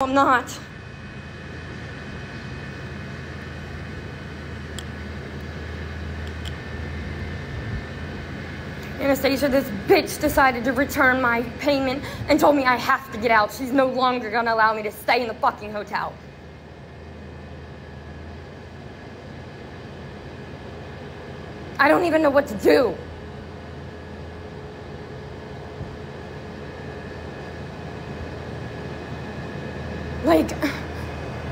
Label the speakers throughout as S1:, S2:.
S1: I'm not. Anastasia, this bitch decided to return my payment and told me I have to get out. She's no longer gonna allow me to stay in the fucking hotel. I don't even know what to do. Like,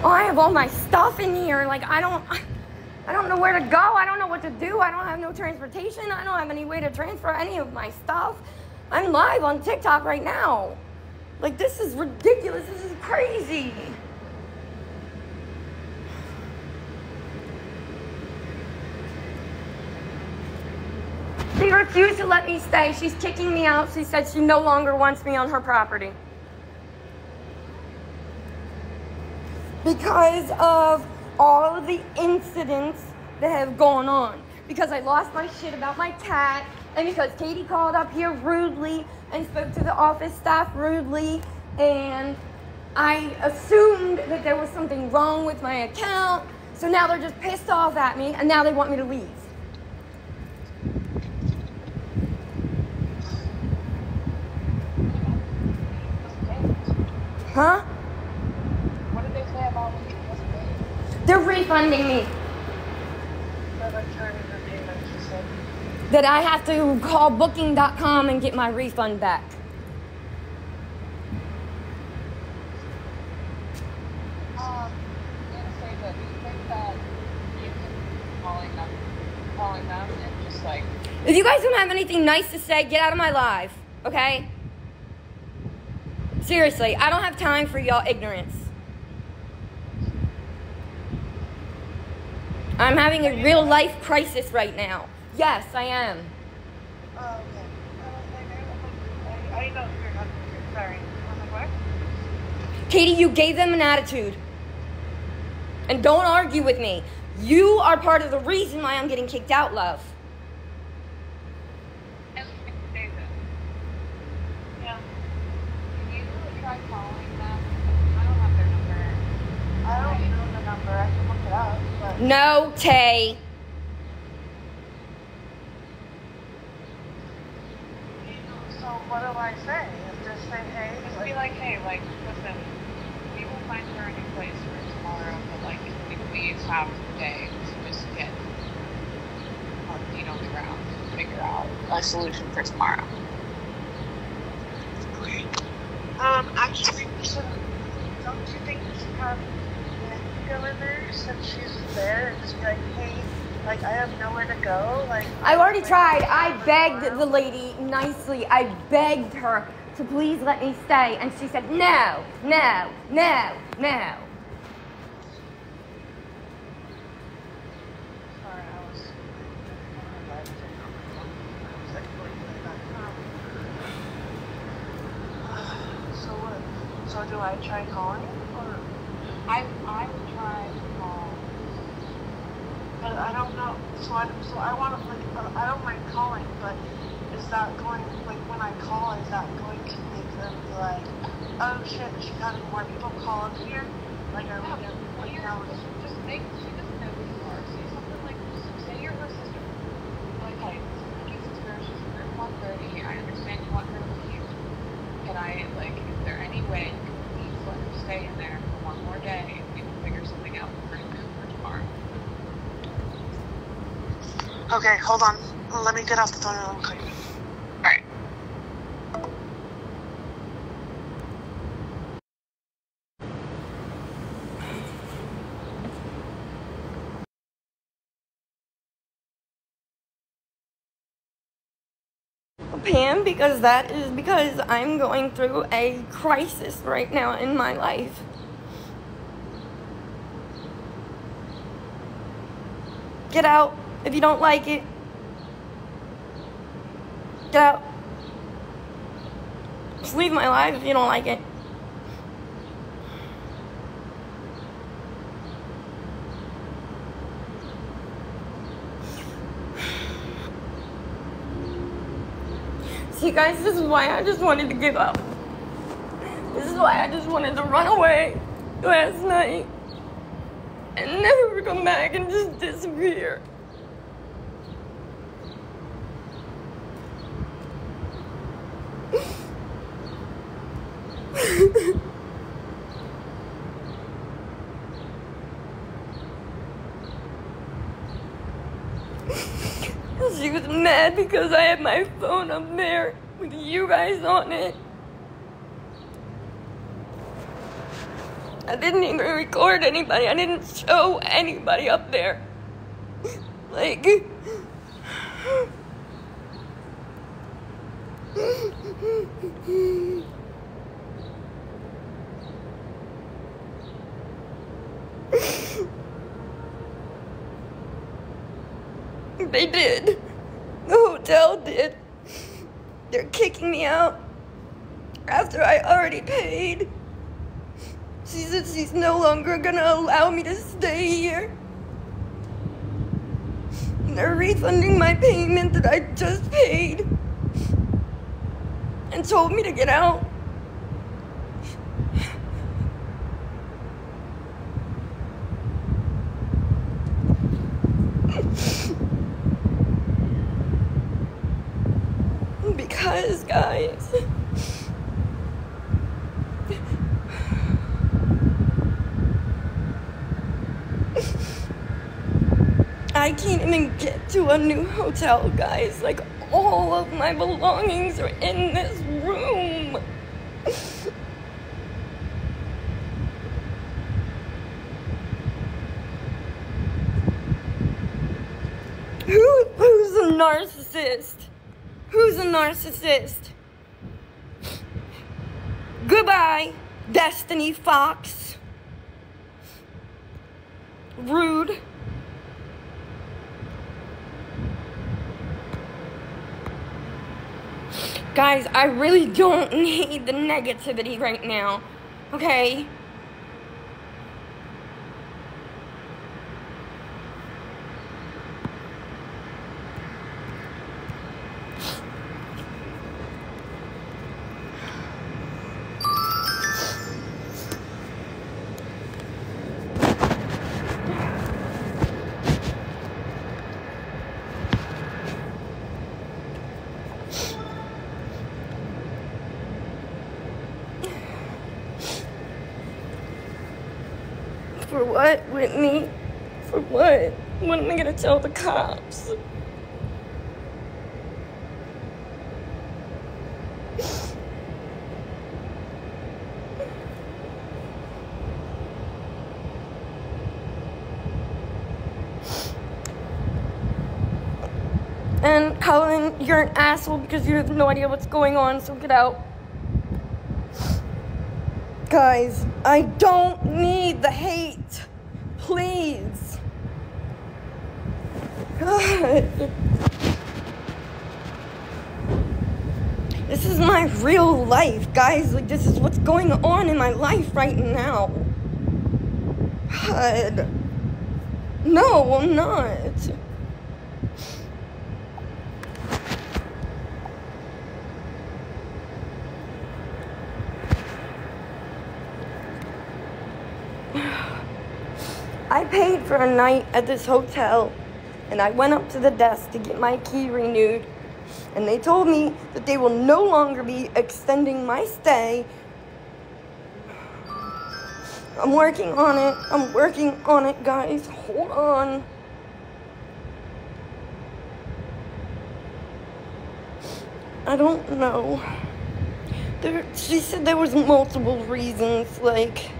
S1: I have all my stuff in here. Like, I don't, I don't know where to go. I don't know what to do. I don't have no transportation. I don't have any way to transfer any of my stuff. I'm live on TikTok right now. Like, this is ridiculous. This is crazy. She refused to let me stay. She's kicking me out. She said she no longer wants me on her property. Because of all the incidents that have gone on. Because I lost my shit about my cat, and because Katie called up here rudely and spoke to the office staff rudely, and I assumed that there was something wrong with my account. So now they're just pissed off at me, and now they want me to leave. Huh?
S2: What did they say about me? What's paid?
S1: They're refunding me.
S2: That
S1: I have to call booking.com and get my refund back. If you guys don't have anything nice to say, get out of my live, okay? Seriously, I don't have time for y'all ignorance. I'm having a real life crisis right now. Yes, I am.
S2: oh, okay. I, I, I know you're not, sorry. I'm like, what?
S1: Katie, you gave them an attitude. And don't argue with me. You are part of the reason why I'm getting kicked out, love.
S2: Anastasia. Yeah. Can you try calling them? I don't have their number. I don't know the number. I can look it up, but.
S1: No, Tay.
S2: So what do I say? Just say, hey, just be like, hey, like, listen, we will find her a new place for tomorrow, but like, can we please have today to just get our feet on the ground, figure out a solution for tomorrow. Um, actually, so don't you think you should have Nancy go in there since she's there and just be like, hey, like I have nowhere to go, like.
S1: I've already tried. I begged the lady nicely. I begged her to please let me stay. And she said, no, no, no, no.
S2: Sorry, I was. I was like, going back home. So what? So do I try calling or? I I would try to call. But I don't know. So I so I want to like uh, I don't mind calling, but is that going like when I call is that going to make them be like, oh shit, she got any more people call up here? Like are we gonna like now? Just make she doesn't know who you are. Say something like say you're her sister. Like hey, this is where she's here at one thirty. I understand you want her to leave. Can I like is there any way you can please let her stay in there for one more day and we can figure something out for for tomorrow? Okay, hold on. Let me get off the phone real quick. Alright.
S1: Pam, because that is because I'm going through a crisis right now in my life. Get out if you don't like it. Get out. Just leave my life if you don't like it. See, guys, this is why I just wanted to give up. This is why I just wanted to run away last night and never come back and just disappear. she was mad because I had my phone up there with you guys on it. I didn't even record anybody. I didn't show anybody up there. Like. they did. The hotel did. They're kicking me out after I already paid. She said she's no longer gonna allow me to stay here. They're refunding my payment that I just paid and told me to get out. because, guys. I can't even get to a new hotel, guys. Like, all of my belongings are in this room. Who, who's a narcissist? Who's a narcissist? Goodbye, Destiny Fox. Rude. Guys, I really don't need the negativity right now. Okay? For what, Whitney? For what? When am I gonna tell the cops? And Colin, you're an asshole because you have no idea what's going on, so get out. Guys, I don't need the hate. Please. God. This is my real life, guys. Like, this is what's going on in my life right now. God. No, I'm not. I paid for a night at this hotel and I went up to the desk to get my key renewed. And they told me that they will no longer be extending my stay. I'm working on it. I'm working on it, guys. Hold on. I don't know. There, she said there was multiple reasons, like...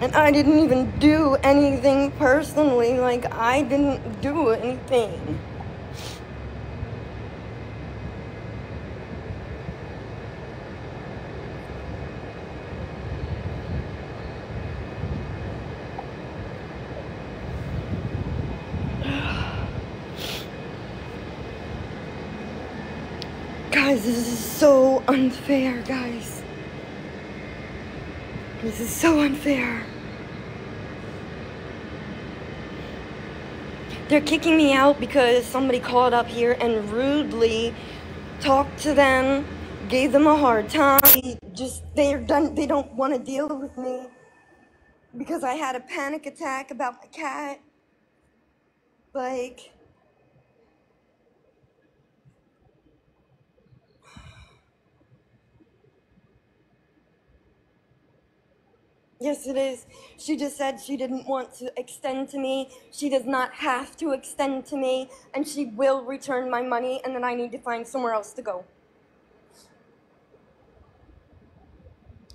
S1: And I didn't even do anything personally. Like, I didn't do anything. Guys, this is so unfair, guys. This is so unfair. They're kicking me out because somebody called up here and rudely talked to them, gave them a hard time. They just they're done. They don't want to deal with me because I had a panic attack about my cat. Like. Yes, it is. She just said she didn't want to extend to me. She does not have to extend to me, and she will return my money, and then I need to find somewhere else to go.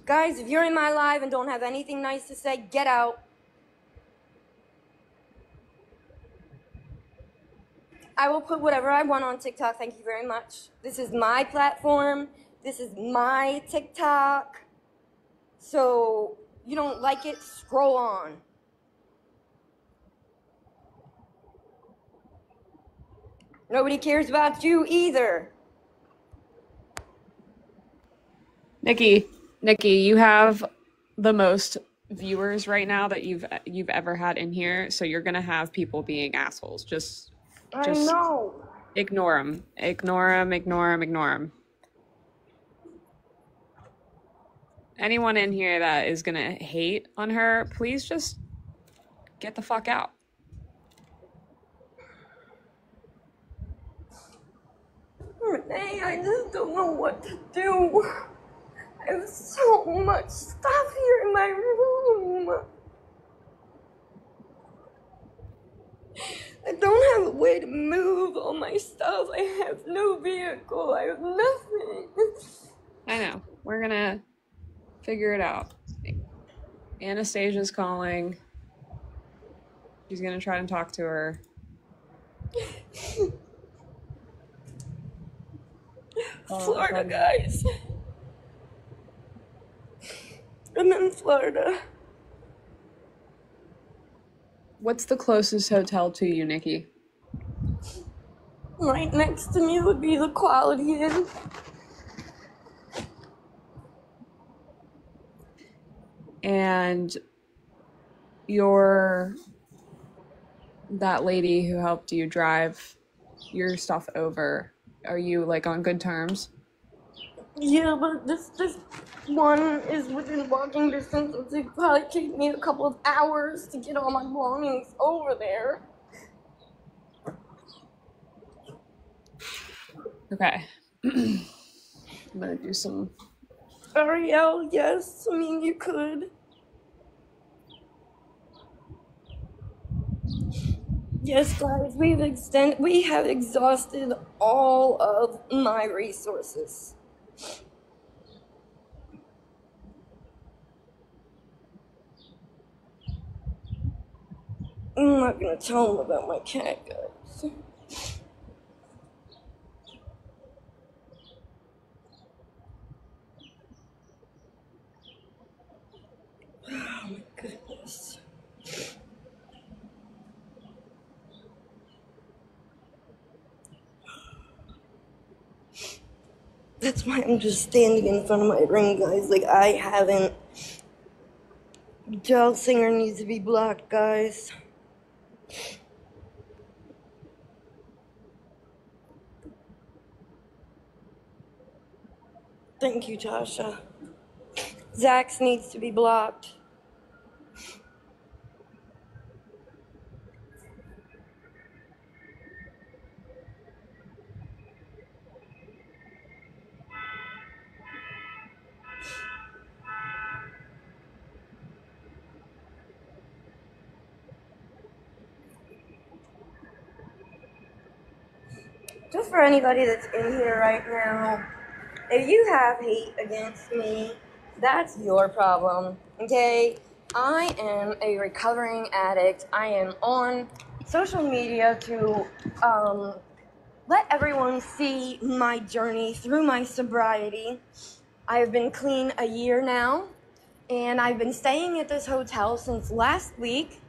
S1: Guys, if you're in my live and don't have anything nice to say, get out. I will put whatever I want on TikTok. Thank you very much. This is my platform. This is my TikTok. So you don't like it, scroll on. Nobody cares about you either.
S3: Nikki, Nikki, you have the most viewers right now that you've you've ever had in here, so you're gonna have people being assholes. Just, just
S1: I know.
S3: ignore them, ignore them, ignore them, ignore them. Anyone in here that is gonna hate on her, please just get the fuck out.
S1: Renee, I just don't know what to do. I have so much stuff here in my room. I don't have a way to move all my stuff. I have no vehicle. I have nothing.
S3: I know. We're gonna figure it out. Anastasia's calling. She's gonna try and talk to her.
S1: Oh, Florida, guys. I'm in Florida.
S3: What's the closest hotel to you, Nikki?
S1: Right next to me would be the Quality Inn.
S3: And your that lady who helped you drive your stuff over, are you like on good terms?
S1: Yeah, but this this one is within walking distance. It probably take me a couple of hours to get all my belongings over there.
S3: Okay. I'm gonna do some
S1: Ariel, yes. I mean, you could. Yes, guys, we've extend we have exhausted all of my resources. I'm not gonna tell them about my cat, guys. Oh my goodness. That's why I'm just standing in front of my ring, guys. Like, I haven't. Joel Singer needs to be blocked, guys. Thank you, Tasha. Zax needs to be blocked. Anybody that's in here right now, if you have hate against me, that's your problem, okay? I am a recovering addict. I am on social media to um, let everyone see my journey through my sobriety. I have been clean a year now, and I've been staying at this hotel since last week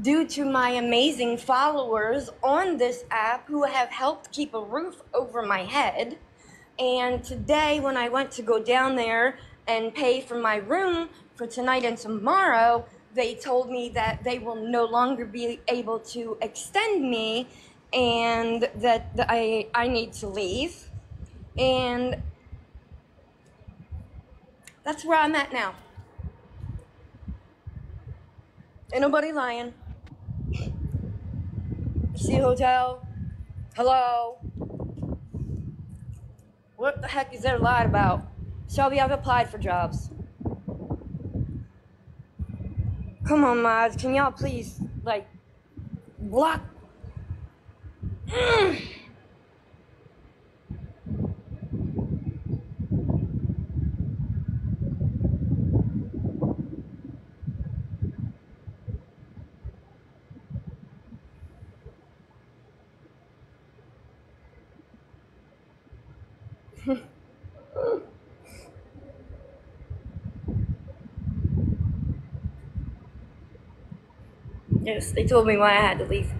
S1: due to my amazing followers on this app who have helped keep a roof over my head. And today, when I went to go down there and pay for my room for tonight and tomorrow, they told me that they will no longer be able to extend me and that I, I need to leave. And That's where I'm at now. Ain't nobody lying. See hotel? Hello? What the heck is there lied about? Shelby, I've applied for jobs. Come on, mods. Can y'all please, like, block? They told me why I had to leave.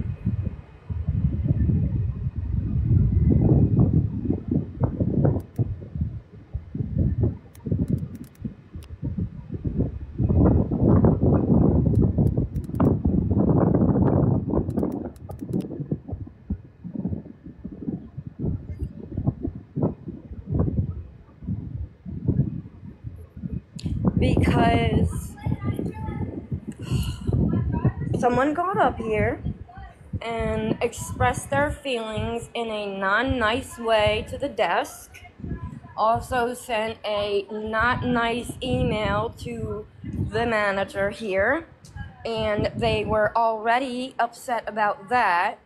S1: Because up here and expressed their feelings in a non nice way to the desk. Also, sent a not nice email to the manager here, and they were already upset about that.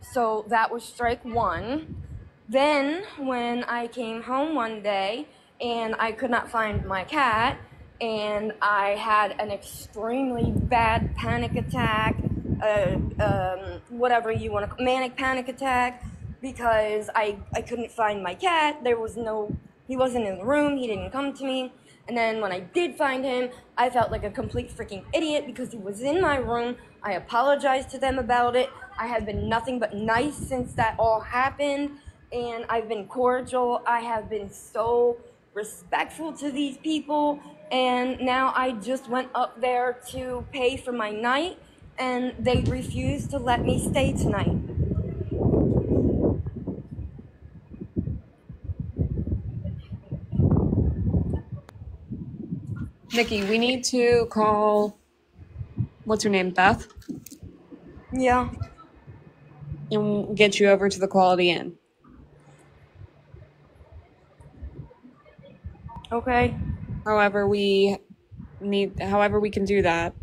S1: So, that was strike one. Then, when I came home one day and I could not find my cat, and I had an extremely bad panic attack, um, whatever you want to manic panic attack, because I, I couldn't find my cat. There was no, he wasn't in the room, he didn't come to me. And then when I did find him, I felt like a complete freaking idiot because he was in my room. I apologized to them about it. I have been nothing but nice since that all happened, and I've been cordial. I have been so respectful to these people and now I just went up there to pay for my night, and they refused to let me stay tonight.
S3: Nikki, we need to call. What's her name? Beth?
S1: Yeah.
S3: And get you over to the Quality Inn.
S1: Okay.
S3: However, we need. However, we can do that.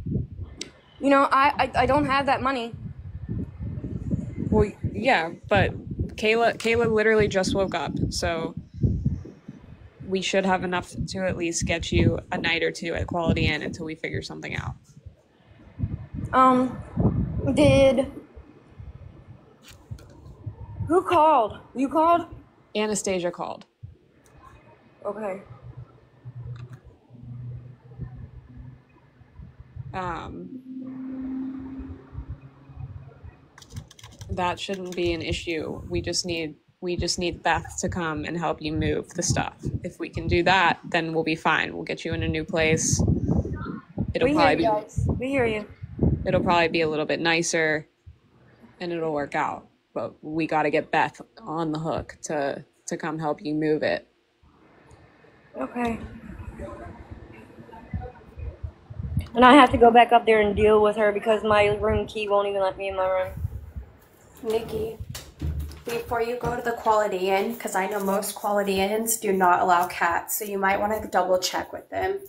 S1: You know, I, I, I don't have that money.
S3: Well, yeah, but Kayla Kayla literally just woke up, so we should have enough to at least get you a night or two at Quality Inn until we figure something out.
S1: Um, did. Who called? You called?
S3: Anastasia called.
S1: Okay.
S3: Um, that shouldn't be an issue. We just need we just need Beth to come and help you move the stuff. If we can do that, then we'll be fine. We'll get you in a new place. It'll
S1: we
S3: probably
S1: hear you
S3: be
S1: guys. We hear you.
S3: it'll probably be a little bit nicer and it'll work out. But we got to get Beth on the hook to to come help you move it.
S1: Okay. And I have to go back up there and deal with her because my room key won't even let me in my room.
S4: Nikki, before you go to the Quality Inn, because I know most Quality Inns do not allow cats, so you might want to double check with them.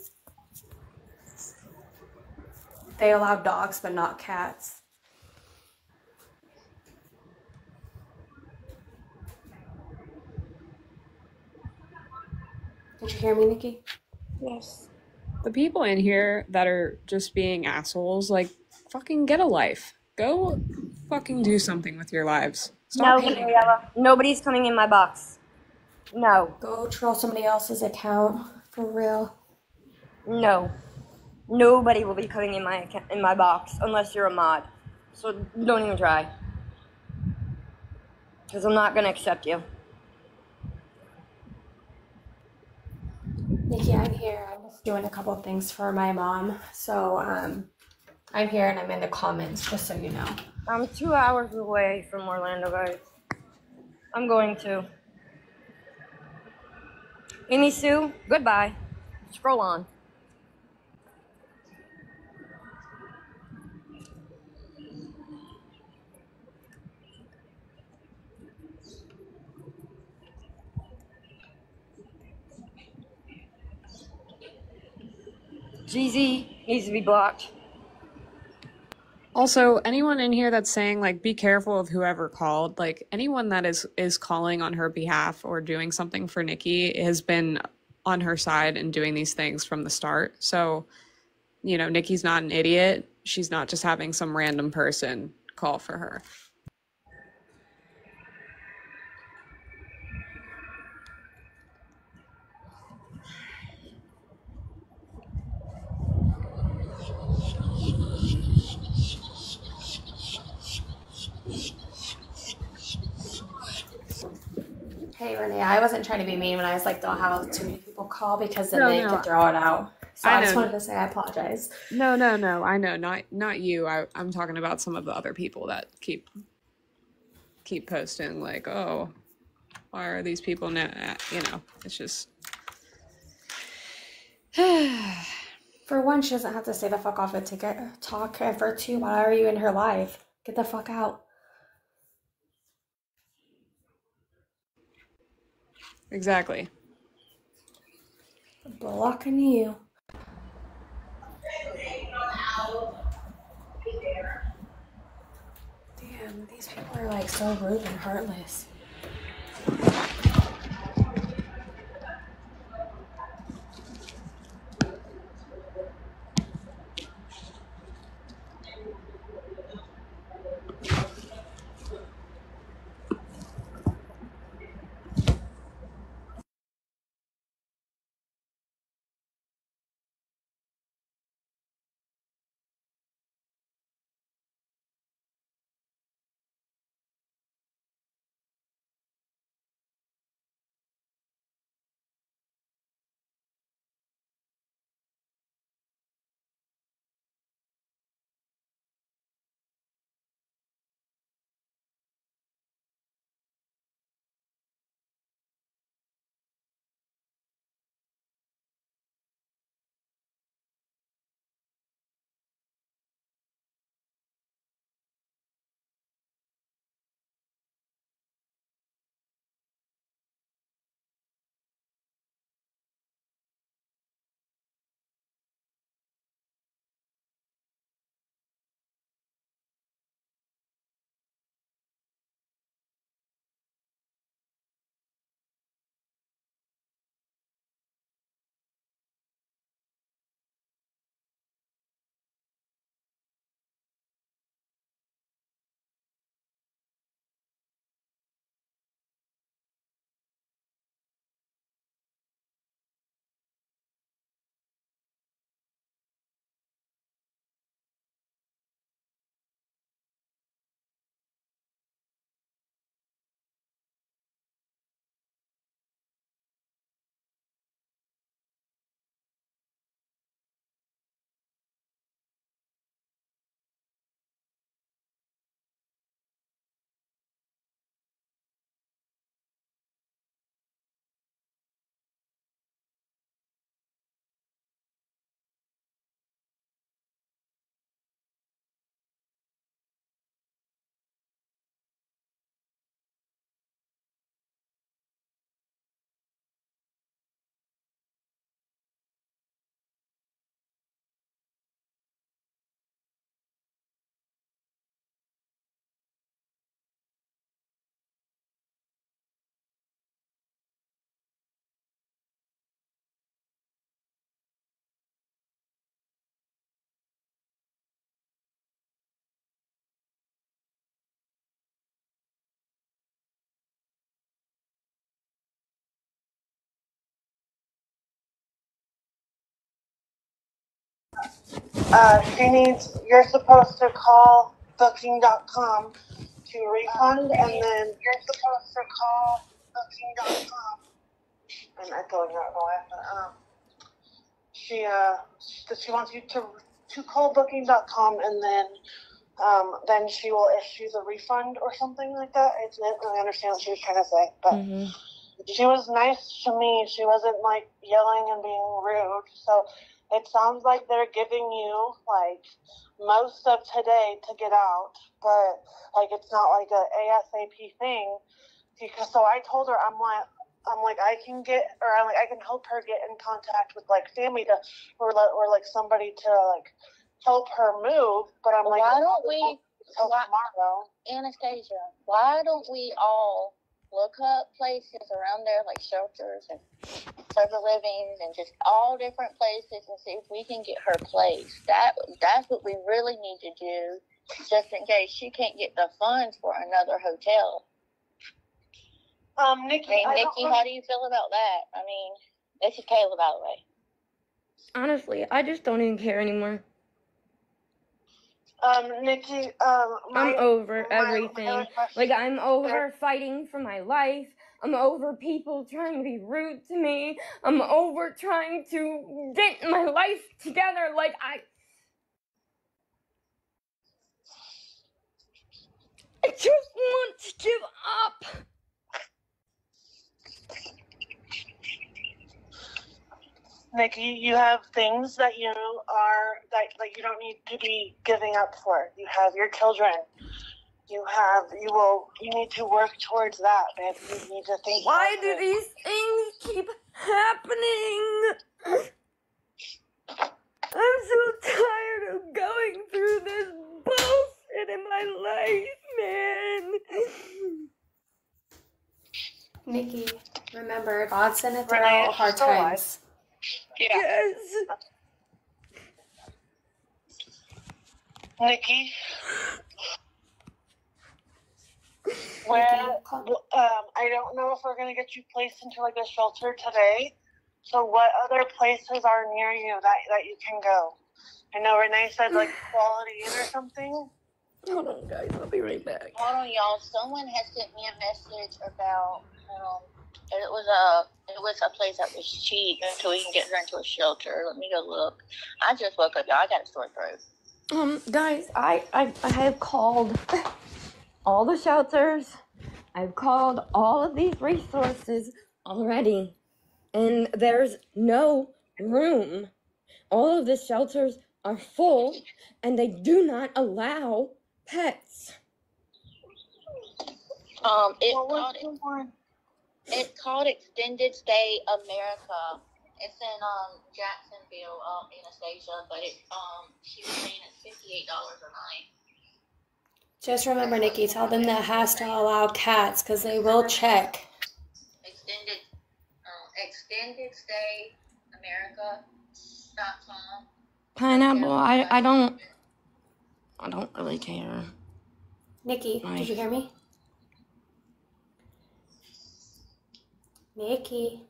S4: They allow dogs, but not cats. Did you hear me, Nikki?
S1: Yes.
S3: The people in here that are just being assholes, like fucking get a life. Go fucking do something with your lives.
S1: No,
S3: Stop hating.
S1: Gabriella. Nobody's coming in my box. No.
S4: Go troll somebody else's account for real.
S1: No. Nobody will be coming in my account, in my box unless you're a mod. So don't even try. Because I'm not gonna accept you.
S4: Nikki, I'm here. I'm just doing a couple of things for my mom. So, um, I'm here and I'm in the comments, just so you know.
S1: I'm two hours away from Orlando, guys. I'm going to. Sue, goodbye. Scroll on. GZ needs to be blocked.
S3: Also, anyone in here that's saying like be careful of whoever called, like anyone that is is calling on her behalf or doing something for Nikki has been on her side and doing these things from the start. So, you know, Nikki's not an idiot. She's not just having some random person call for her.
S4: Hey Renee, I wasn't trying to be mean when I was like, don't have too many people call because then
S3: No,
S4: they
S3: no.
S4: could throw it out. So
S3: I
S4: I, just wanted to say I apologize.
S3: No, no, no. I know, not not you. I, I'm talking about some of the other people that keep keep posting like, oh, why are these people now? You know, it's just
S4: For one, she doesn't have to say the fuck off and take a talk. And for two, why are you in her life? Get the fuck out.
S3: Exactly.
S4: Blocking you. Damn, these people are like so rude and heartless.
S2: Uh, she needs, you're supposed to call booking.com to refund, and then you're supposed to call booking.com. I'm echoing that all but, um, she, uh, she, she wants you to, to call booking.com, and then, um, then she will issue the refund or something like that. I didn't really understand what she was trying to say, but, she was nice to me. She wasn't like yelling and being rude. So it sounds like they're giving you like most of today to get out, but like it's not like a ASAP thing. Because so I told her I'm like I'm like I can get or I'm like I can help her get in contact with like family to or like or like somebody to like help her move. But I'm like
S5: why don't we why-
S2: tomorrow?
S5: Anastasia, why don't we all look up places around there like shelters and sober livings and just all different places and see if we can get her placed. That that's what we really need to do, just in case she can't get the funds for another hotel.
S2: Um,
S5: I
S2: Nikki,
S5: mean,
S2: I
S5: Nikki, how do you feel about that? I mean, this is Kayla, by the way.
S1: Honestly, I just don't even care anymore.
S2: Um, Nikki, um, my,
S1: I'm over
S2: my- my
S1: everything.
S2: question-
S1: Like I'm over fighting for my life. I'm over people trying to be rude to me. I'm over trying to get my life together. Like I I just want to give up.
S2: Nikki, you have things that you are that that you don't need to be giving up for. You have your children. You have you will you need to work towards that, man. You need to think.
S1: Why do
S2: positive.
S1: these things keep happening? I'm so tired of going through this bullshit in my life, man.
S4: Nikki, remember, God sent it through all hard
S2: still alive.
S4: times.
S1: Yes.
S2: Nikki?
S4: Well,
S2: um I don't know if we're gonna get you placed into like a shelter today. So what other places are near you that that you can go? I know Renee said like Quality Inn or something.
S1: Hold on, guys. I'll be right back.
S5: Hold on, y'all. Someone has sent me a message about um, it was a it was a place that was cheap until we can get her into a shelter. Let me go look. I just woke up, y'all. I got a sore throat.
S1: Um, guys, I, I, I have called all the shelters. I've called all of these resources already, and there's no room. All of the shelters are full, and they do not allow pets.
S5: Um, it
S2: Well,
S5: called
S2: what's the one?
S5: It's called Extended Stay America. It's in um Jacksonville, um, Anastasia, but it um she was saying it's fifty eight dollars a night.
S4: Just remember, Nikki, tell them that has to allow cats because they will check.
S5: Extended um Extended Stay America.com. com.
S1: Pineapple, I, I don't, I don't really care.
S4: Nikki, did you hear me? Nikki.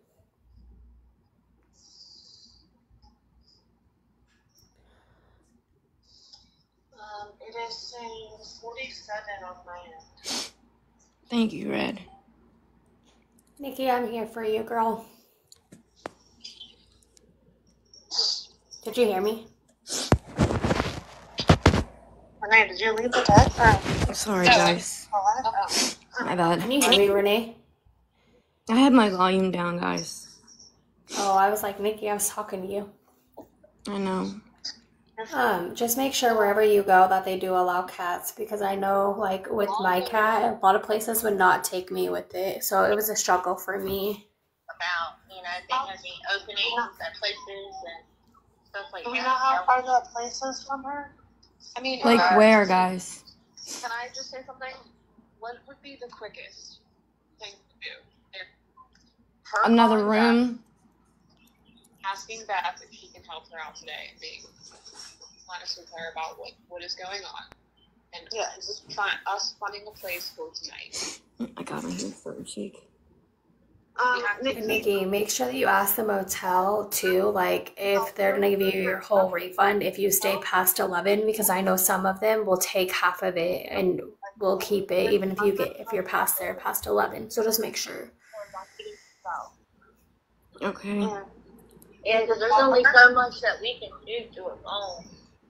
S2: Um, it is saying forty-seven on my end.
S1: Thank you, Red.
S4: Nikki, I'm here for you, girl. Did you hear me?
S2: Renee, did you leave the text? Or,
S1: Sorry, guys.
S2: oh,
S1: My bad.
S4: Can you hear me, Renee?
S1: I had my volume down, guys.
S4: Oh, I was like, Nikki, I was talking to you.
S1: I know.
S4: Um, just make sure wherever you go that they do allow cats because I know, like, with my cat, a lot of places would not take me with it. So it was a struggle for me.
S5: About, you know, they have the openings at places and stuff like
S2: do we
S5: that.
S2: know how far that place is from her?
S6: I mean,
S1: Like
S6: uh,
S1: where, guys?
S6: Can I just say something? What would be the quickest thing to do? If her
S1: Another
S6: calling Beth,
S1: room?
S6: asking Beth if she can help her out today, and being honest with her about what, what is going on, and
S2: Yes.
S6: find, us finding a place for tonight.
S1: I got my hair for a shake.
S2: Um,
S6: have to-
S4: And
S2: Nikki,
S4: Nikki, make sure that you ask the motel too, like if they're gonna give you your whole refund if you stay past eleven, because I know some of them will take half of it and will keep it even if you get if you're past there past eleven. So just make sure.
S1: Okay.
S5: Yeah, because there's only so much that we can do to a phone.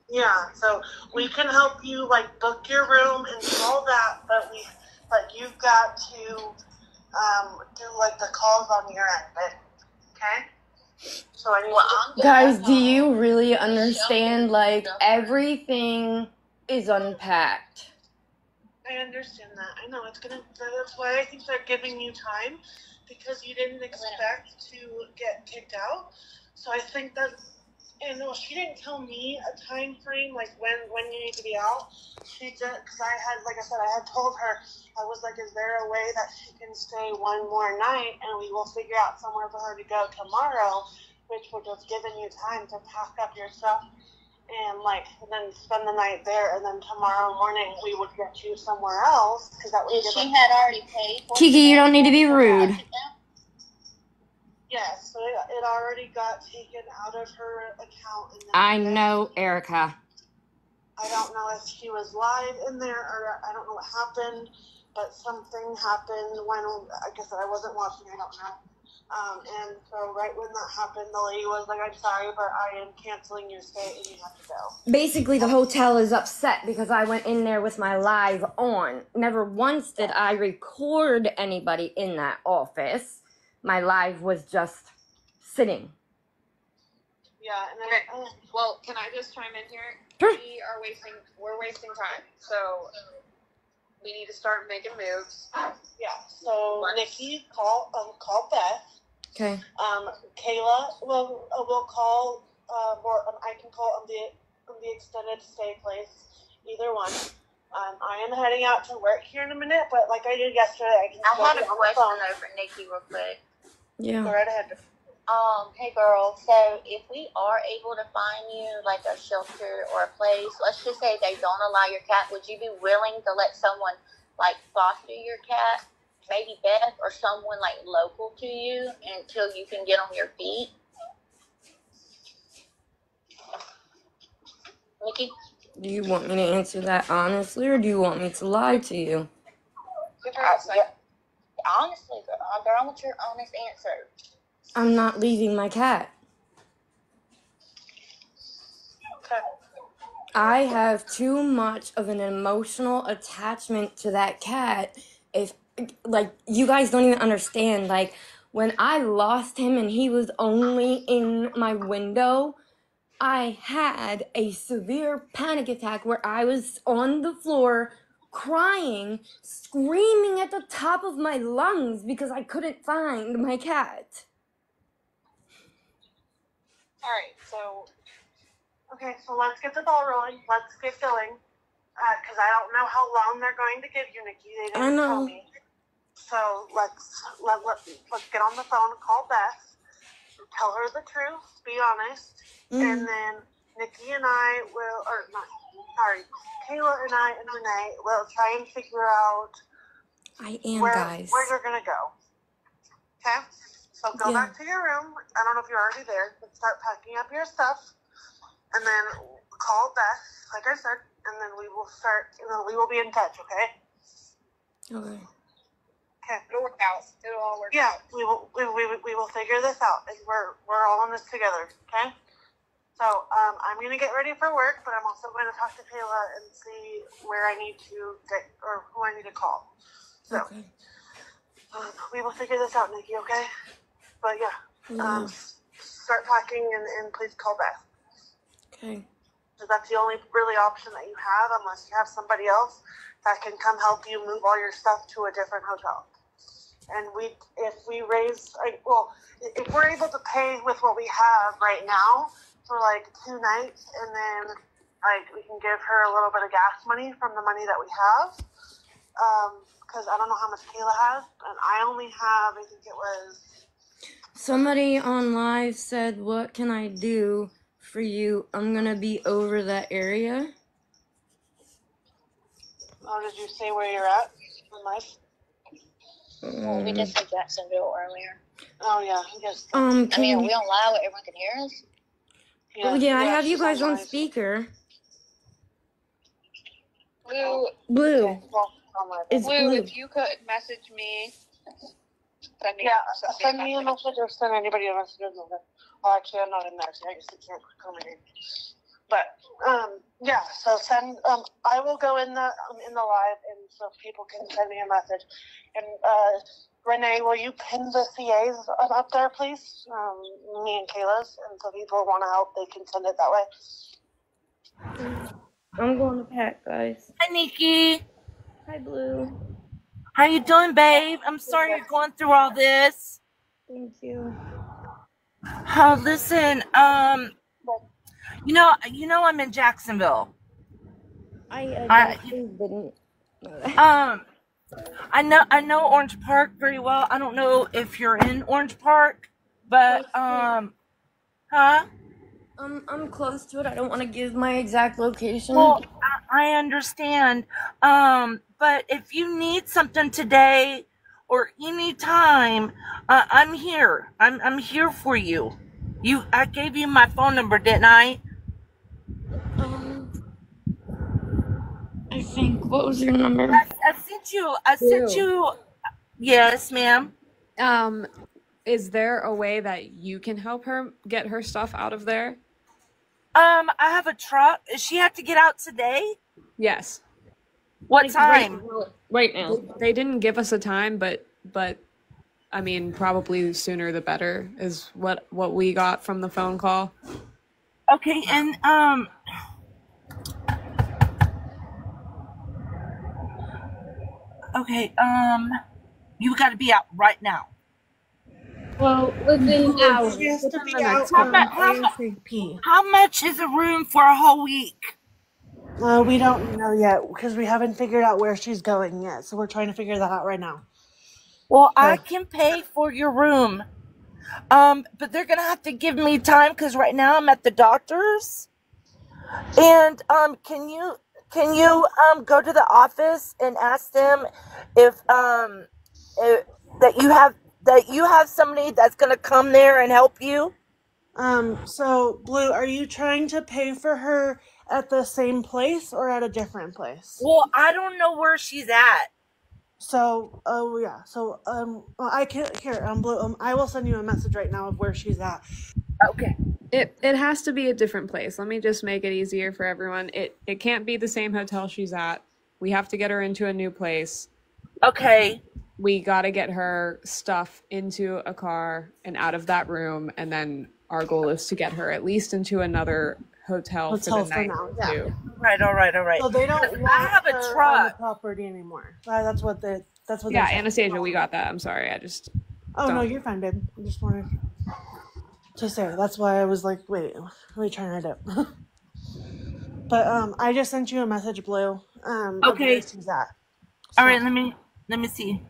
S2: Yeah, so we can help you like book your room and do all that, but we but you've got to um, do like the calls on your end, babe. Okay. So I need
S5: Well,
S2: you
S5: I'm gonna
S1: Guys, do you really understand? Like, everything is unpacked.
S2: I understand that. I know it's gonna. That's why I think they're giving you time because you didn't expect to get kicked out. So I think that. And well, she didn't tell me a time frame like when when you need to be out. She just because I had like I said I had told her I was like, is there a way that she can stay one more night and we will figure out somewhere for her to go tomorrow, which would have given you time to pack up your stuff and like and then spend the night there and then tomorrow morning we would get you somewhere else because that would
S5: If
S2: give
S5: she had already paid for
S1: Kiki, you don't need to be rude.
S2: yes so it, it already got taken out of her account and then
S1: I know, Erica.
S2: I don't know if she was live in there or I don't know what happened, but something happened when I guess I wasn't watching. I don't know. Um, and so right when that happened, the lady was like, "I'm sorry, but I am canceling your stay and you have to go."
S1: Basically, the hotel is upset because I went in there with my live on. Never once did I record anybody in that office. My live was just sitting.
S2: Yeah, and then uh,
S6: Well, can I just chime in here?
S1: Sure.
S6: We are wasting. We're wasting time. So we need to start making moves.
S2: yeah. So
S6: Let's-
S2: Nikki, call um call Beth.
S1: Okay.
S2: Um, Kayla will uh, will call. Uh, or um, I can call on the on the extended stay place. Either one. Um, I am heading out to work here in a minute, but like I did yesterday, I can
S5: I
S2: still
S5: have
S2: be
S5: a
S2: on the
S5: question
S2: phone.
S5: though for Nikki real quick.
S2: Go
S1: Yeah.
S2: right ahead.
S5: Um, hey girl, so if we are able to find you like a shelter or a place, let's just say they don't allow your cat, would you be willing to let someone like foster your cat, maybe Beth or someone like local to you until you can get on your feet? Nikki?
S1: Do you want me to answer that honestly or do you want me to lie to you?
S6: Give
S5: Uh,
S6: a second.
S5: Honestly, girl, girl, I want your honest answer.
S1: I'm not leaving my cat.
S2: Okay.
S1: I have too much of an emotional attachment to that cat. If, like, you guys don't even understand. Like, when I lost him and he was only in my window, I had a severe panic attack where I was on the floor crying, screaming at the top of my lungs because I couldn't find my cat.
S6: All right. So
S2: Okay, so let's get the ball rolling. Let's get going. Because I don't know how long they're going to give you, Nikki. They didn't
S1: I know.
S2: tell me. So let's let, let let's get on the phone. Call Beth. Tell her the truth. Be honest.
S1: Mm.
S2: And then Nikki and I will, or not, sorry, Kayla and I and Renee will try and figure out
S1: I am,
S2: where
S1: guys.
S2: where you're gonna go. Okay. So go
S1: Yeah.
S2: back to your room. I don't know if you're already there, but start packing up your stuff, and then call Beth, like I said, and then we will start. And then we will be in touch. Okay.
S1: Okay.
S2: Okay.
S6: it'll work out. It'll all work
S2: Yeah,
S6: out.
S2: we will. We, we, we will figure this out. and We're we're all in this together. Okay. So um, I'm gonna get ready for work, but I'm also going to talk to Kayla and see where I need to get or who I need to call. So
S1: Okay.
S2: um, we will figure this out, Nikki. Okay. But yeah.
S1: Yeah.
S2: um, start packing and, and please call Beth.
S1: Okay.
S2: Because that's the only really option that you have, unless you have somebody else that can come help you move all your stuff to a different hotel. And we, if we raise, I- well, if we're able to pay with what we have right now for like two nights, and then like we can give her a little bit of gas money from the money that we have. Because I don't know how much Kayla has, and I only have, I think it was
S1: Somebody on live said, What can I do for you? I'm gonna be over that area.
S2: Oh, did you say where you're at? in life?
S5: Well, we
S1: Um,
S5: just said Jacksonville earlier.
S2: Oh yeah, I guess.
S1: um,
S5: I
S1: can
S5: mean, are we on live where everyone can hear us?
S1: oh, yeah, I have you guys on
S2: live.
S1: speaker.
S6: Blue,
S1: Blue.
S2: Okay, well, on live.
S1: It's
S6: Blue,
S1: blue.
S6: if you could message me. Send me,
S2: Yeah,
S6: send me
S2: send me a message or send anybody a message. or something. Oh, actually, I'm not in there, so I guess you can't click on my name. But um, yeah, so send. Um, I will go in the um, in the live, and so people can send me a message. And uh, Renee, will you pin the CAs up there, please? Um, me and Kayla's, and so people want to help, they can send it that way.
S1: I'm going to pack, guys.
S7: Hi, Nikki.
S1: Hi, Blue.
S7: How you doing, babe? I'm sorry you're going through all this.
S1: Thank you.
S7: Oh, listen. Um, you know, you know, I'm in Jacksonville.
S1: I, I,
S7: I-
S1: didn't.
S7: Um, I know, I know Orange Park very well. I don't know if you're in Orange Park, but um, huh?
S1: Um, I'm close to it. I don't want to give my exact location.
S7: Well, I, I understand. Um, but if you need something today or any time, uh, I'm here. I'm I'm here for you. You, I gave you my phone number, didn't I?
S1: um, I think. What was your number?
S7: I, I sent you. I sent
S3: Blue.
S7: you. Yes, ma'am.
S3: Um, is there a way that you can help her get her stuff out of there?
S7: Um, I have a truck. Does she have to get out today?
S3: Yes.
S7: What
S1: Like,
S7: time?
S1: Right, right now.
S3: They didn't give us a time, but but I mean, probably sooner the better is what what we got from the phone call.
S7: Okay, and um, okay, um, you got to be out right now.
S1: Well, within hours.
S2: She has to be
S3: the
S2: out
S7: How much? How, how much is a room for a whole week?
S2: Uh, we don't know yet because we haven't figured out where she's going yet. So we're trying to figure that out right now.
S7: Well, I can pay for your room. Um, but they're gonna have to give me time because right now I'm at the doctor's. And um, can you can you um go to the office and ask them if um if, that you have that you have somebody that's gonna come there and help you?
S2: Um, so Blue, are you trying to pay for her at the same place or at a different place?
S7: Well, I don't know where she's at.
S2: So, oh yeah. So, um, I can't here, um, Blue. Um, I will send you a message right now of where she's at.
S7: Okay.
S3: It it has to be a different place. Let me just make it easier for everyone. It it can't be the same hotel she's at. We have to get her into a new place.
S7: Okay.
S3: We got to get her stuff into a car and out of that room and then our goal is to get her at least into another hotel,
S2: Hotel
S3: for the
S2: for
S3: night
S2: now, yeah.
S3: two.
S7: Right. All right. All right.
S2: So they don't
S7: I have a
S2: her on the
S7: truck.
S2: property anymore. Uh, that's what they. That's what.
S3: Yeah,
S2: they're.
S3: Anastasia, we got that. I'm sorry. I just
S2: Oh no,
S3: don't.
S2: you're fine, babe. I just wanted to say that's why I was like, wait, let me try it out. but um, I just sent you a message, Blue. Um,
S7: Okay.
S2: where she's at. So
S7: right. Let me let me see.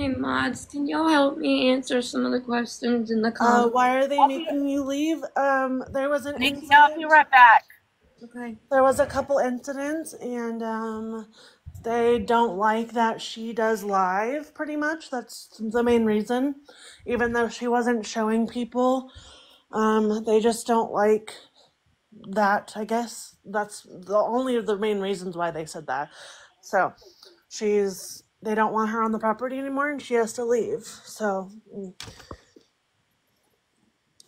S1: Hey, mods, can y'all help me answer some of the questions in the
S2: uh,
S1: comments?
S2: why are they
S7: I'll
S2: making you leave? Um, there was an
S7: Nikki, I'll be right back.
S1: Okay.
S2: There was a couple incidents, and um, they don't like that she does live. Pretty much, that's the main reason. Even though she wasn't showing people, um, they just don't like that. I guess that's the only of the main reasons why they said that. So she's they don't want her on the property anymore, and she has to leave. So. mm.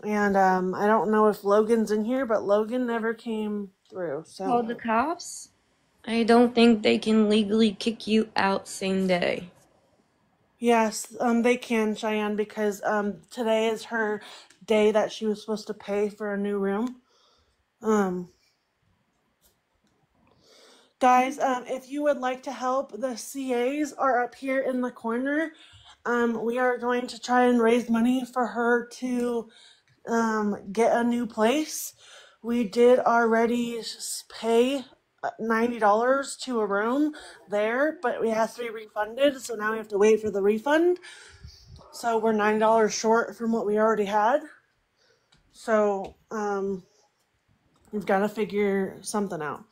S2: And um, I don't know if Logan's in here, but Logan never came through.
S1: Call the
S2: So
S1: cops? I don't think they can legally kick you out same day.
S2: yes, um, they can Cheyenne because um, today is her day that she was supposed to pay for a new room. Um, guys, um, if you would like to help, the CAs are up here in the corner. Um, we are going to try and raise money for her to um, get a new place. We did already pay uh, ninety dollars to a room there, but it has to be refunded. So now we have to wait for the refund. So we're nine dollars short from what we already had. So um, we've got to figure something out.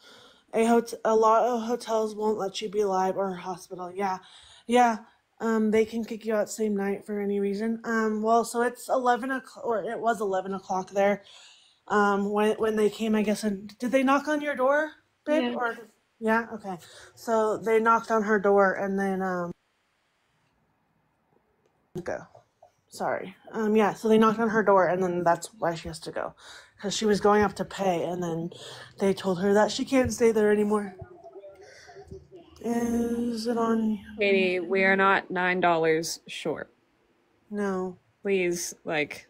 S2: A hot- a lot of hotels won't let you be live or hospital. Yeah, yeah. Um, they can kick you out same night for any reason. Um, well, so it's eleven o'clock, or it was eleven o'clock there. Um, when when they came, I guess. And did they knock on your door, babe?
S1: Yeah.
S2: Or yeah, okay. So they knocked on her door, and then um, go. Sorry. Um, yeah. So they knocked on her door, and then that's why she has to go, because she was going up to pay, and then they told her that she can't stay there anymore. Is it on?
S3: Katie, we are not nine dollars short.
S2: No.
S3: Please, like,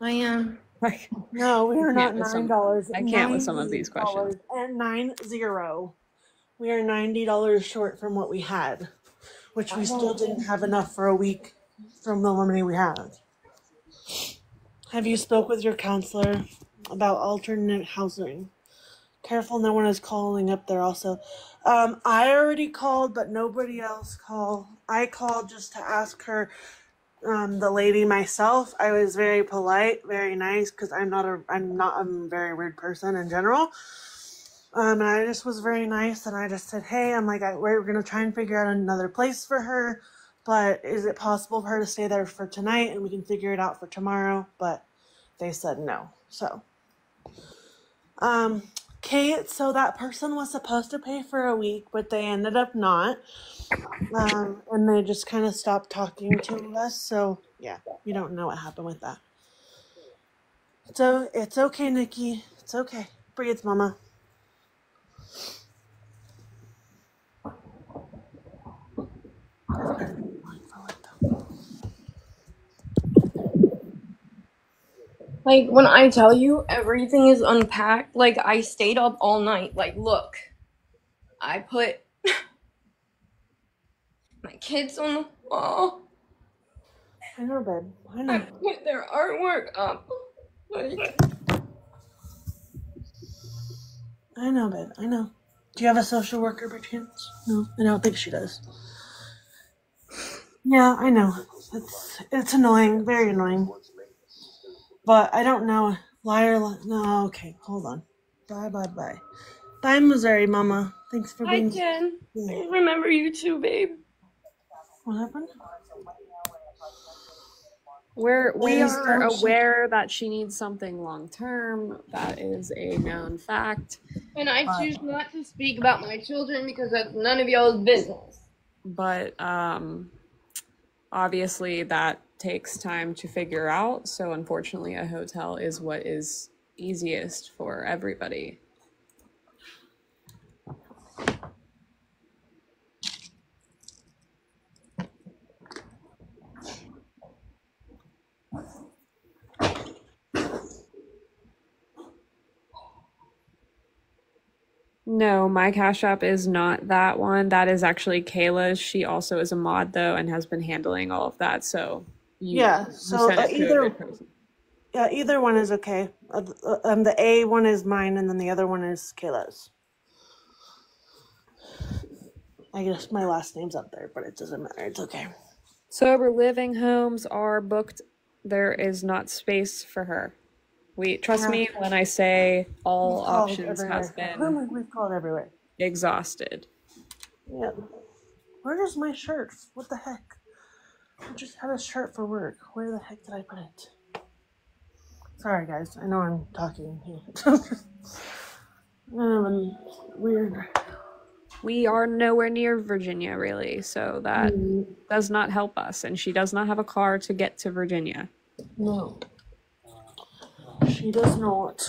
S1: I am.
S3: like
S2: No, we are
S3: I
S2: not
S3: can't with
S2: nine
S3: some.
S2: dollars.
S3: I can't with some of these questions.
S2: And nine zero. We are ninety dollars short from what we had, which we still didn't have enough for a week from the money we had. Have you spoke with your counselor about alternate housing? Careful, no one is calling up there. Also, um, I already called, but nobody else called. I called just to ask her um, the lady myself. I was very polite, very nice, because I'm not a I'm not a very rude person in general. Um, and I just was very nice, and I just said, "Hey, I'm like, I, we're gonna try and figure out another place for her, but is it possible for her to stay there for tonight, and we can figure it out for tomorrow?" But they said no. So, um, Kate, so that person was supposed to pay for a week, but they ended up not. Um, and they just kind of stopped talking to us. So yeah, we don't know what happened with that. So it's okay, Nikki. It's okay. Breathe, Mama.
S1: Like when I tell you everything is unpacked, like I stayed up all night. Like look, I put my kids on the wall.
S2: I know, babe. I
S1: I
S2: know.
S1: put their artwork up. Like
S2: I know, babe. I know. Do you have a social worker by chance? No, I don't think she does. Yeah, I know. It's it's annoying, very annoying. But I don't know. Liar, li- no. Okay, hold on. Bye, bye, bye. Bye, Missouri, Mama. Thanks for
S1: I
S2: being.
S1: can.
S2: Yeah.
S1: I remember you too, babe.
S2: What happened?
S3: We're we
S2: Please
S3: are
S2: don't
S3: aware that she needs something long term. That is a known fact.
S1: And I
S3: But
S1: choose not to speak about my children because that's none of y'all's business.
S3: but um obviously that takes time to figure out. So unfortunately a hotel is what is easiest for everybody. No, my Cash App is not that one. That is actually Kayla's. She also is a mod though and has been handling all of that. So you
S2: Yeah. So uh,
S3: it to a
S2: either yeah, either one is okay. Uh, uh, um, the A one is mine, and then the other one is Kayla's. I guess my last name's up there, but it doesn't matter. It's okay.
S3: Sober living homes are booked. There is not space for her. We trust me when I say all
S2: We've
S3: options has been
S2: We've called everywhere.
S3: exhausted.
S2: Yeah. Where is my shirt? What the heck? I just had a shirt for work. Where the heck did I put it? Sorry, guys. I know I'm talking here. um, weird.
S3: We are nowhere near Virginia, really, so that
S2: Mm,
S3: does not help us. And she does not have a car to get to Virginia.
S2: No, she does not.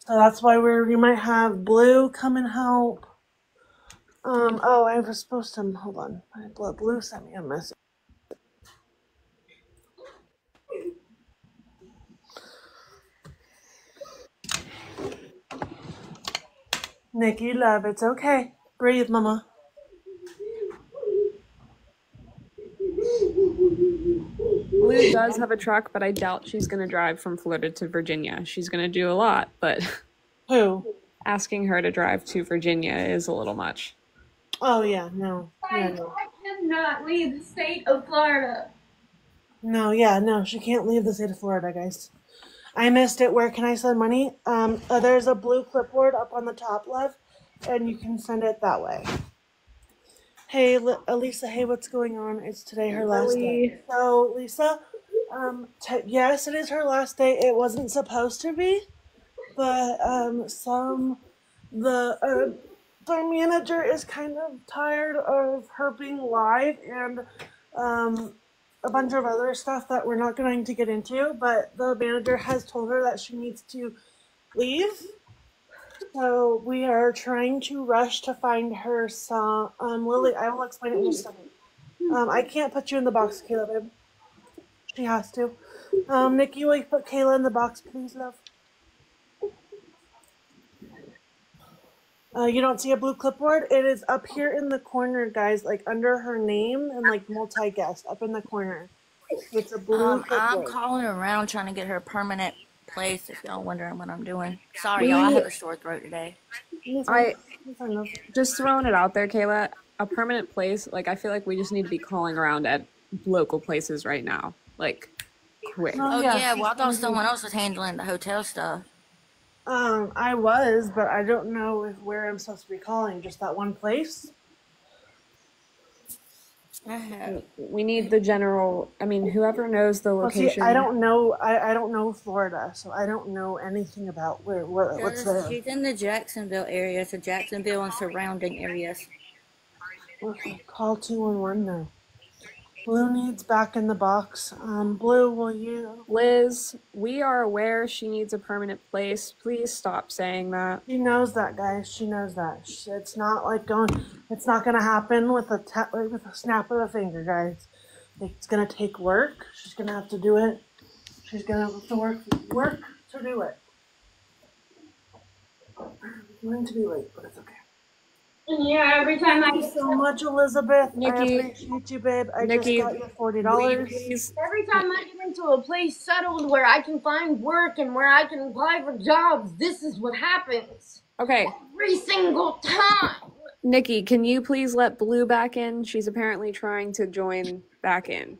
S2: So that's why we're, we might have Blue come and help. Um. Oh, I was supposed to. Hold on. My blood Blue sent me a message. Nikki, love, it's okay. Breathe, Mama.
S3: Blue does have a truck, but I doubt she's going to drive from Florida to Virginia. She's going to do a lot, but
S2: Who?
S3: asking her to drive to Virginia is a little much.
S2: Oh yeah, no, yeah,
S1: I,
S2: no,
S1: I cannot leave the state of Florida.
S2: no, yeah, no. She can't leave the state of Florida, guys. I missed it. Where can I send money? Um, uh, there's a blue clipboard up on the top left, and you can send it that way. Hey, uh, Lisa. Hey, what's going on? It's today her last day. So, Lisa, um, t- yes, it is her last day. It wasn't supposed to be, but um, some the uh, the manager is kind of tired of her being live and um, a bunch of other stuff that we're not going to get into. But the manager has told her that she needs to leave. So we are trying to rush to find her some. Um, Lily, I will explain it in just a second. Um, I can't put you in the box, Kayla. Babe. She has to. Um, Nikki, will you put Kayla in the box, please, love? Uh, you don't see a blue clipboard? It is up here in the corner, guys, like under her name and like multi guest up in the corner. It's a blue
S8: Um, I'm calling around trying to get her a permanent place. If y'all wondering what I'm doing, sorry y'all, I have a sore throat today.
S2: Yes, ma'am.
S3: I
S2: Yes, I know.
S3: just throwing it out there, Kayla. A permanent place, like I feel like we just need to be calling around at local places right now, like quick.
S2: Oh
S8: Oh
S2: yeah,
S8: yeah, well I thought someone else was handling the hotel stuff.
S2: Um, I was, but I don't know if where I'm supposed to be calling. Just that one place.
S8: I have.
S3: We need the general. I mean, whoever knows the
S2: Well, see, I
S3: location.
S2: don't know. I, I don't know Florida, so I don't know anything about where what what's
S8: Because
S2: there.
S8: she's in the Jacksonville area, so Jacksonville and surrounding areas.
S2: Okay, call two one one now. Blue needs back in the box. Um, Blue, will you?
S3: Liz, we are aware she needs a permanent place. Please stop saying that.
S2: She knows that, guys. She knows that. It's not like going. It's not gonna happen with a ta- like with a snap of a finger, guys. It's gonna take work. She's gonna have to do it. She's gonna have to work work to do it. I'm going to be late, but it's okay.
S1: Yeah, every time
S2: Thank you so much, Elizabeth. I appreciate you, babe. I just got your forty dollars.
S1: Every time I get into a place settled where I can find work and where I can apply for jobs, this is what happens.
S3: Okay,
S1: Every single time.
S3: Nikki, can you please let Blue back in? She's apparently trying to join back in.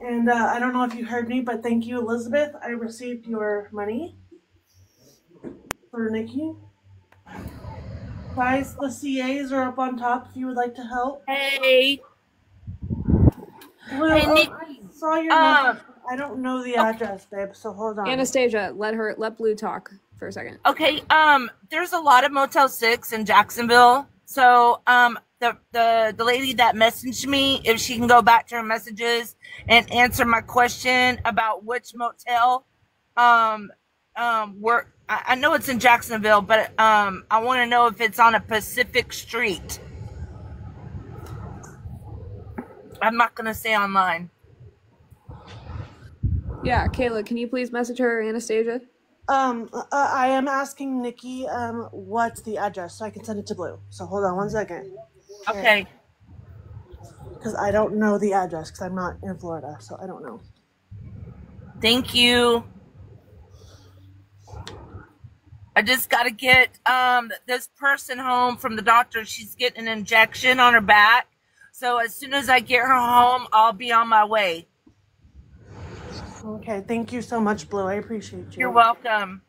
S2: And uh, I don't know if you heard me, but thank you, Elizabeth. I received your money for Nikki. Guys, the CAs are up on top if you would like to help.
S7: Hey,
S2: Blue,
S7: hey,
S2: oh,
S7: Nick.
S2: I saw your
S7: Um,
S2: message. I don't know the
S7: okay,
S2: address, babe, so hold on.
S3: Anastasia, let her let Blue talk for a second.
S7: okay. Um, there's a lot of Motel Six in Jacksonville. So, um, the the the lady that messaged me, if she can go back to her messages and answer my question about which motel, um, um, where I, I know it's in Jacksonville, but um, I want to know if it's on a Pacific Street. I'm not gonna say online.
S3: Yeah, Kayla, can you please message her, Anastasia?
S2: Um, uh, I am asking Nikki um what's the address so I can send it to Blue. So hold on one second,
S7: Okay.
S2: because I don't know the address because I'm not in Florida, so I don't know.
S7: Thank you. I just got to get um this person home from the doctor. She's getting an injection on her back. So as soon as I get her home, I'll be on my way.
S2: Okay, thank you so much, Blue. I appreciate you.
S7: You're welcome.